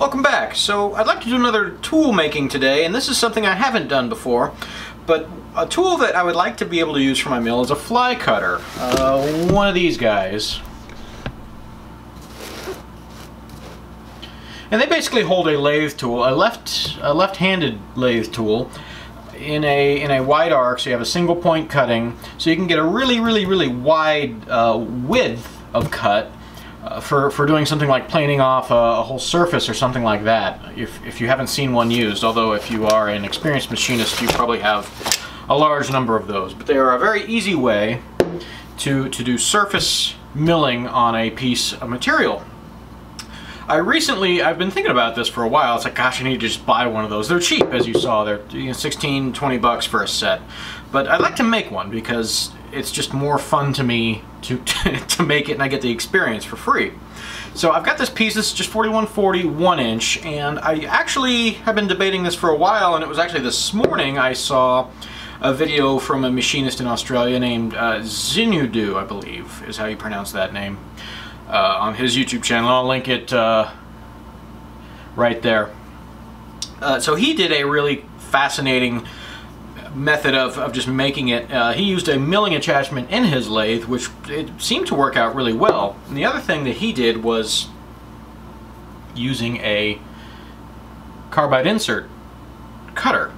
Welcome back. So I'd like to do another tool making today, and this is something I haven't done before, but a tool that I would like to be able to use for my mill is a fly cutter. Uh, one of these guys. And they basically hold a lathe tool, a left a left-handed lathe tool in a in a wide arc, so you have a single point cutting, so you can get a really really really wide uh, width of cut uh, for, for doing something like planing off a, a, whole surface or something like that, if, if you haven't seen one used, although if you are an experienced machinist, you probably have a large number of those. But they are a very easy way to, to do surface milling on a piece of material. I recently, I've been thinking about this for a while. It's like, gosh, I need to just buy one of those. They're cheap, as you saw. They're you know, 16, 20 bucks for a set. But I'd like to make one because it's just more fun to me to, to make it and I get the experience for free. So I've got this piece, this is just 4140 1 inch, and I actually have been debating this for a while, and it was actually this morning I saw a video from a machinist in Australia named uh, xynudu, I believe, is how you pronounce that name, uh, on his YouTube channel. I'll link it uh, right there. Uh, so he did a really fascinating method of, of just making it. Uh, he used a milling attachment in his lathe, which it seemed to work out really well. And the other thing that he did was using a carbide insert cutter.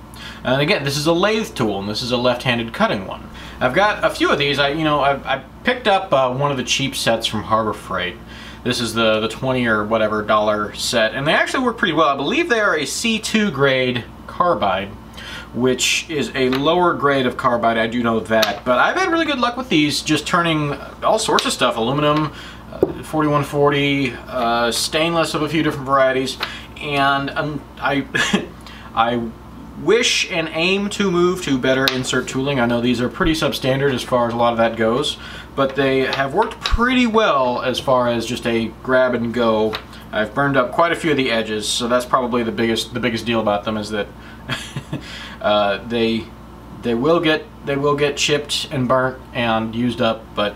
And again, this is a lathe tool, and this is a left-handed cutting one. I've got a few of these. I, you know, I've, I picked up uh, one of the cheap sets from Harbor Freight. This is the, the 20 or whatever dollar set, and they actually work pretty well. I believe they are a C2 grade carbide which is a lower grade of carbide, I do know that. But I've had really good luck with these, just turning all sorts of stuff, aluminum, uh, 4140, uh, stainless of a few different varieties, and um, I, I wish and aim to move to better insert tooling. I know these are pretty substandard as far as a lot of that goes, but they have worked pretty well as far as just a grab and go. I've burned up quite a few of the edges, so that's probably the biggest the biggest deal about them is that uh, they they will get they will get chipped and burnt and used up, but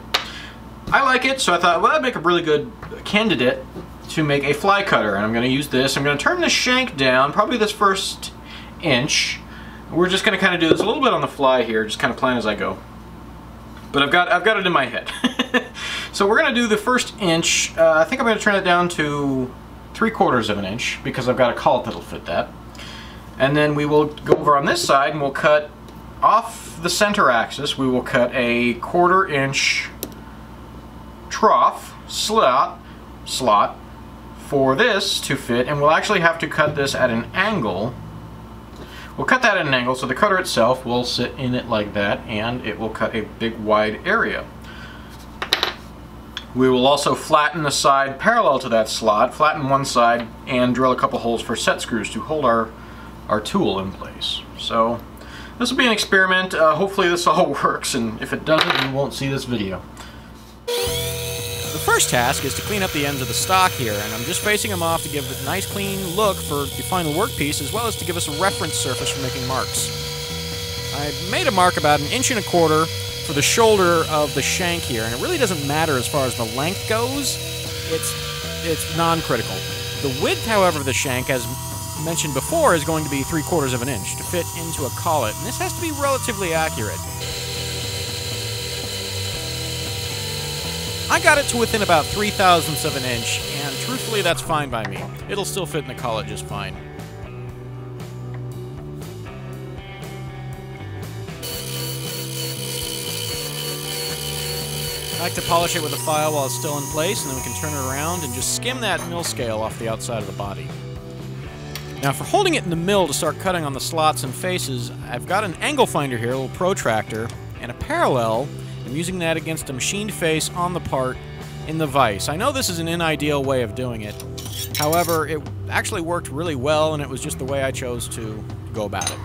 I like it, so I thought, well, that'd make a really good candidate to make a fly cutter. And I'm going to use this. I'm going to turn the shank down, probably this first inch. We're just going to kind of do this a little bit on the fly here, just kind of plan as I go. But I've got I've got it in my head. so we're going to do the first inch. Uh, I think I'm going to turn it down to three quarters of an inch because I've got a collet that'll fit that. And then we will go over on this side and we'll cut off the center axis, we will cut a quarter inch trough slot, slot for this to fit and we'll actually have to cut this at an angle. We'll cut that at an angle so the cutter itself will sit in it like that and it will cut a big wide area. We will also flatten the side parallel to that slot, flatten one side, and drill a couple holes for set screws to hold our our tool in place. So this will be an experiment. Uh, hopefully this all works, and if it doesn't, you won't see this video. The first task is to clean up the ends of the stock here, and I'm just facing them off to give a nice clean look for the final workpiece, as well as to give us a reference surface for making marks. I made a mark about an inch and a quarter for the shoulder of the shank here, and it really doesn't matter as far as the length goes. It's, it's non-critical. The width, however, of the shank, as mentioned before is going to be three quarters of an inch to fit into a collet, and this has to be relatively accurate. I got it to within about three thousandths of an inch, and truthfully that's fine by me. It'll still fit in the collet just fine. I like to polish it with a file while it's still in place, and then we can turn it around and just skim that mill scale off the outside of the body. Now for holding it in the mill to start cutting on the slots and faces, I've got an angle finder here, a little protractor, and a parallel. I'm using that against a machined face on the part in the vise. I know this is an inimeedial way of doing it. However, it actually worked really well, and it was just the way I chose to go about it.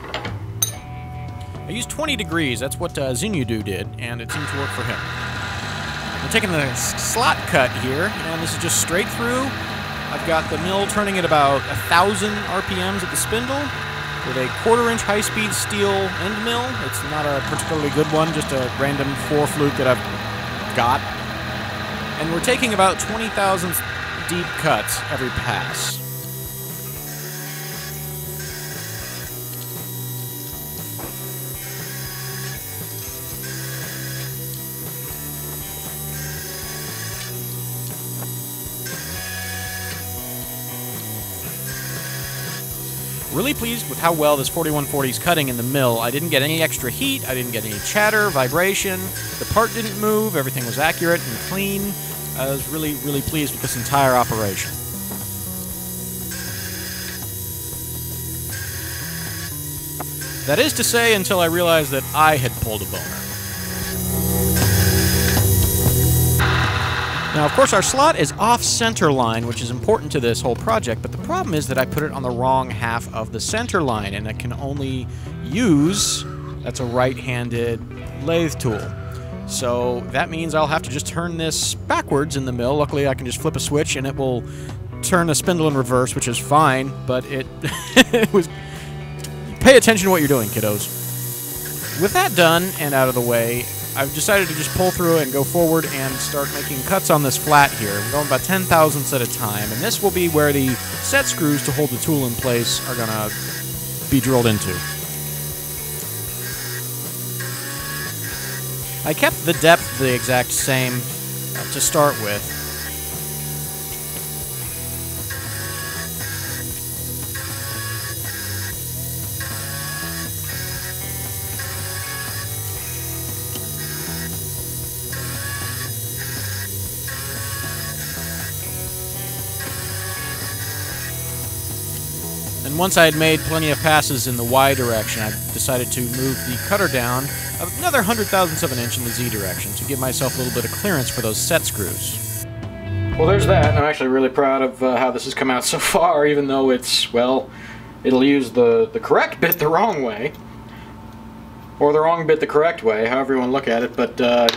I used 20 degrees, that's what uh, xynudu did, and it seemed to work for him. I'm taking the slot cut here, and this is just straight through, I've got the mill turning at about 1,000 RPMs at the spindle with a quarter-inch high-speed steel end mill. It's not a particularly good one, just a random four flute that I've got. And we're taking about 20,000 deep cuts every pass. Really pleased with how well this 4140 is cutting in the mill. I didn't get any extra heat, I didn't get any chatter, vibration, the part didn't move, everything was accurate and clean. I was really, really pleased with this entire operation. That is to say, until I realized that I had pulled a boner. Now, of course, our slot is off center line, which is important to this whole project, but the problem is that I put it on the wrong half of the center line, and I can only use, that's a right-handed lathe tool. So that means I'll have to just turn this backwards in the mill. Luckily, I can just flip a switch and it will turn the spindle in reverse, which is fine, but it, it was pay attention to what you're doing, kiddos. With that done and out of the way, I've decided to just pull through and go forward and start making cuts on this flat here. I'm going about 10 thousandths at a time, and this will be where the set screws to hold the tool in place are going to be drilled into. I kept the depth the exact same uh, to start with, once I had made plenty of passes in the Y direction, I decided to move the cutter down another hundred thousandths of an inch in the Z direction to give myself a little bit of clearance for those set screws. Well, there's that. I'm actually really proud of uh, how this has come out so far, even though it's, well, it'll use the, the correct bit the wrong way. Or the wrong bit the correct way, however you want to look at it, but uh,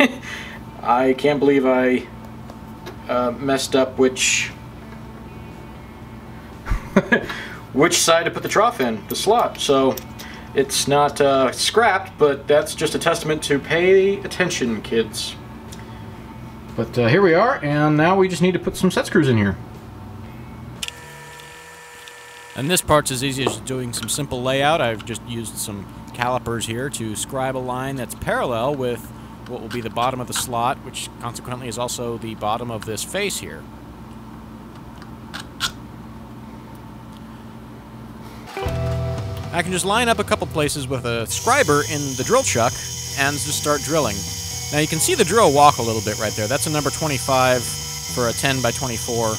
I can't believe I uh, messed up which which side to put the trough in, the slot. So it's not uh, scrapped, but that's just a testament to pay attention, kids. But uh, here we are, and now we just need to put some set screws in here. And this part's as easy as doing some simple layout. I've just used some calipers here to scribe a line that's parallel with what will be the bottom of the slot, which consequently is also the bottom of this face here. I can just line up a couple places with a scriber in the drill chuck and just start drilling. Now you can see the drill walk a little bit right there. That's a number 25 for a 10 by 24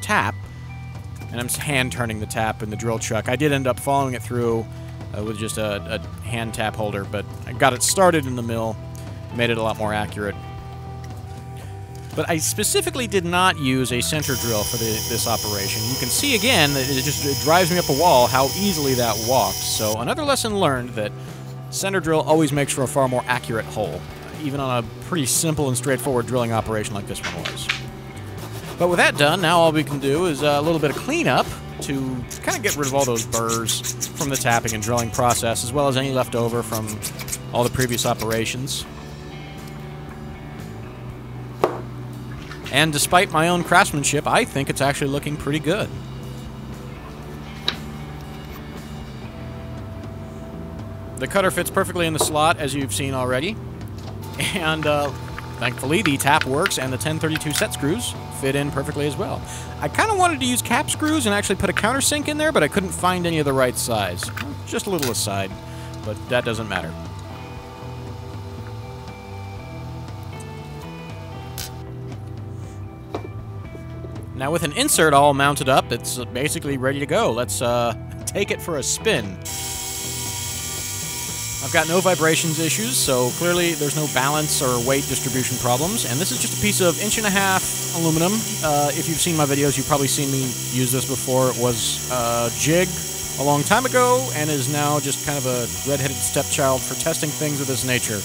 tap. And I'm hand turning the tap in the drill chuck. I did end up following it through uh, with just a, a hand tap holder, but I got it started in the mill, made it a lot more accurate. But I specifically did not use a center drill for the, this operation. You can see again that it just it drives me up a wall how easily that walked. So another lesson learned that center drill always makes for a far more accurate hole, even on a pretty simple and straightforward drilling operation like this one was. But with that done, now all we can do is a little bit of cleanup to kind of get rid of all those burrs from the tapping and drilling process, as well as any leftover from all the previous operations. And despite my own craftsmanship, I think it's actually looking pretty good. The cutter fits perfectly in the slot, as you've seen already. And uh, thankfully, the tap works and the 1032 set screws fit in perfectly as well. I kind of wanted to use cap screws and actually put a countersink in there, but I couldn't find any of the right size. Just a little aside, but that doesn't matter. Now with an insert all mounted up, it's basically ready to go. Let's uh, take it for a spin. I've got no vibrations issues, so clearly there's no balance or weight distribution problems. And this is just a piece of inch and a half aluminum. Uh, if you've seen my videos, you've probably seen me use this before. It was a jig a long time ago and is now just kind of a red-headed stepchild for testing things of this nature.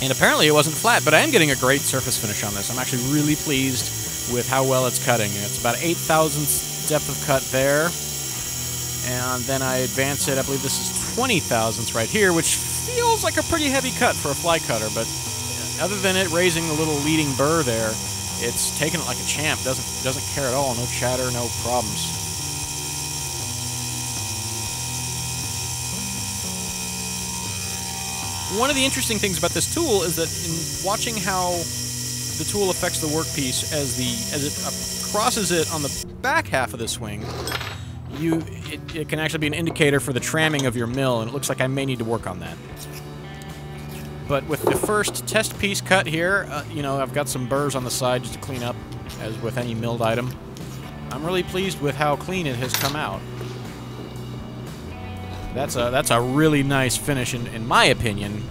And apparently it wasn't flat, but I am getting a great surface finish on this. I'm actually really pleased with how well it's cutting. It's about 8 thousandths depth of cut there. And then I advance it, I believe this is 20 thousandths right here, which feels like a pretty heavy cut for a fly cutter, but other than it raising the little leading burr there, it's taking it like a champ. Doesn't doesn't care at all. No chatter, no problems. One of the interesting things about this tool is that in watching how the tool affects the workpiece as the as it crosses it on the back half of the swing, you it, it can actually be an indicator for the tramming of your mill, and it looks like I may need to work on that. But with the first test piece cut here, uh, you know, I've got some burrs on the side just to clean up, as with any milled item. I'm really pleased with how clean it has come out. That's a that's a really nice finish, in, in my opinion.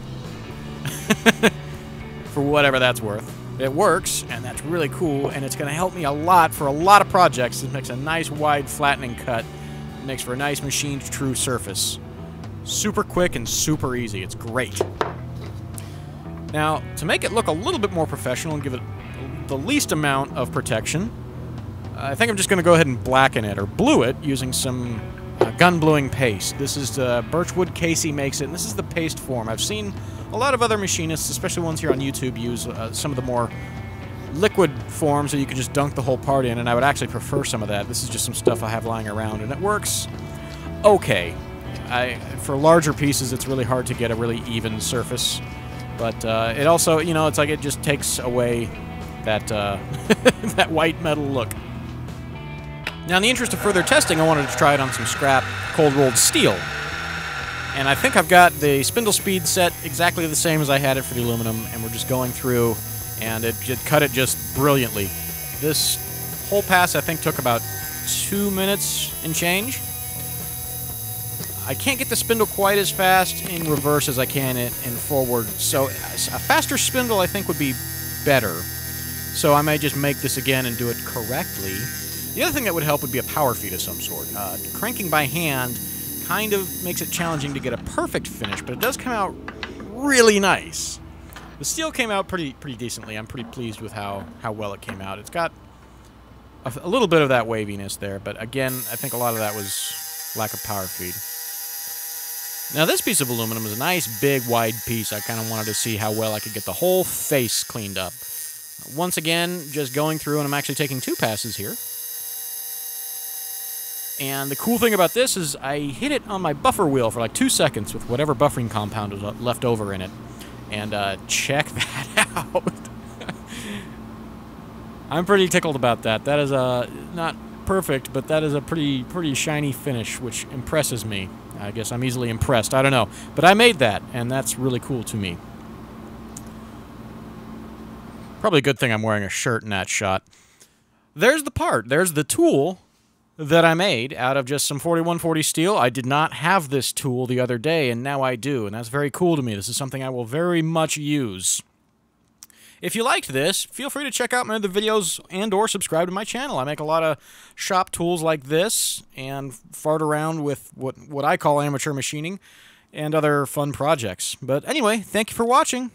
for whatever that's worth. It works, and that's really cool, and it's going to help me a lot for a lot of projects. It makes a nice, wide, flattening cut. It makes for a nice machined true surface. Super quick and super easy. It's great. Now, to make it look a little bit more professional and give it the least amount of protection, I think I'm just going to go ahead and blacken it, or blue it, using some gun bluing paste. This is uh, Birchwood Casey makes it, and this is the paste form. I've seen a lot of other machinists, especially ones here on YouTube, use uh, some of the more liquid forms that you can just dunk the whole part in, and I would actually prefer some of that. This is just some stuff I have lying around, and it works okay. I, for larger pieces, it's really hard to get a really even surface, but uh, it also, you know, it's like it just takes away that uh, that white metal look. Now, in the interest of further testing, I wanted to try it on some scrap cold-rolled steel. And I think I've got the spindle speed set exactly the same as I had it for the aluminum, and we're just going through, and it, it cut it just brilliantly. This whole pass, I think, took about two minutes and change. I can't get the spindle quite as fast in reverse as I can in, in forward, so a faster spindle, I think, would be better. So I may just make this again and do it correctly. The other thing that would help would be a power feed of some sort. Uh, cranking by hand kind of makes it challenging to get a perfect finish, but it does come out really nice. The steel came out pretty pretty decently. I'm pretty pleased with how, how well it came out. It's got a, a little bit of that waviness there, but again, I think a lot of that was lack of power feed. Now this piece of aluminum is a nice big wide piece. I kind of wanted to see how well I could get the whole face cleaned up. Once again, just going through, and I'm actually taking two passes here. And the cool thing about this is I hit it on my buffer wheel for like two seconds with whatever buffering compound was left over in it. And uh, check that out. I'm pretty tickled about that. That is a not perfect, but that is a pretty pretty shiny finish, which impresses me. I guess I'm easily impressed. I don't know, but I made that, and that's really cool to me. Probably a good thing I'm wearing a shirt in that shot. There's the part. There's the tool that I made out of just some 4140 steel. I did not have this tool the other day, and now I do, and that's very cool to me. This is something I will very much use. If you liked this, feel free to check out my other videos and or subscribe to my channel. I make a lot of shop tools like this and fart around with what, what I call amateur machining and other fun projects. But anyway, thank you for watching.